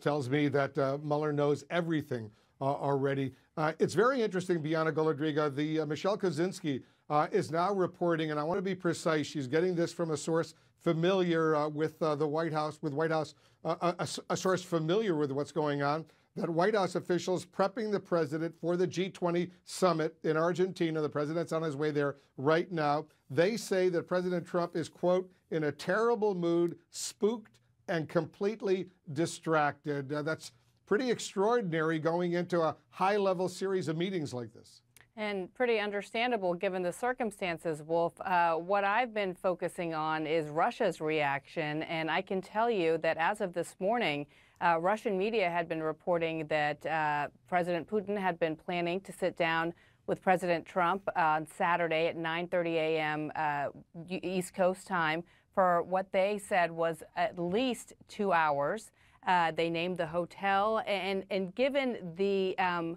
tells me that uh, Mueller knows everything uh, already. Uh, it's very interesting, Bianna Golodryga. The uh, Michelle Kosinski uh, is now reporting, and I want to be precise. She's getting this from a source familiar uh, with the White House, with White House, a, a, source familiar with what's going on. That White House officials prepping the president for the G20 summit in Argentina. The president's on his way there right now. They say that President Trump is, quote, in a terrible mood, spooked, and completely distracted. that's pretty extraordinary going into a high level series of meetings like this. And pretty understandable given the circumstances, Wolf. Uh, what I've been focusing on is Russia's reaction. And I can tell you that as of this morning, uh, Russian media had been reporting that uh, President Putin had been planning to sit down with President Trump on Saturday at 9:30 a.m. Uh, East Coast time for what they said was at least two hours. Uh, they named the hotel, and and given the um,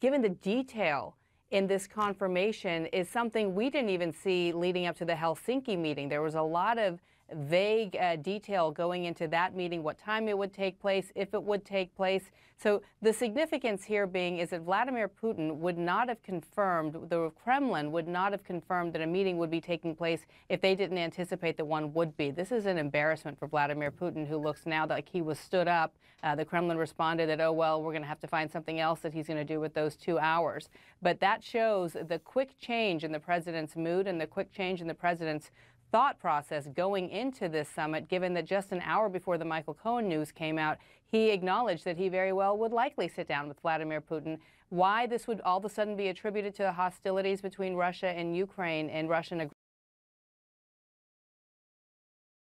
given the detail in this confirmation is something we didn't even see leading up to the Helsinki meeting. There was a lot of vague uh, detail going into that meeting, what time it would take place, if it would take place. So the significance here being is that Vladimir Putin would not have confirmed, the Kremlin would not have confirmed that a meeting would be taking place if they didn't anticipate that one would be. This is an embarrassment for Vladimir Putin, who looks now like he was stood up. Uh, the Kremlin responded that, oh, well, we're going to have to find something else that he's going to do with those two hours. But that shows the quick change in the president's mood and the quick change in the president's thought process going into this summit, given that just an hour before the Michael Cohen news came out, he acknowledged that he very well would likely sit down with Vladimir Putin. Why this would all of a sudden be attributed to hostilities between Russia and Ukraine and Russian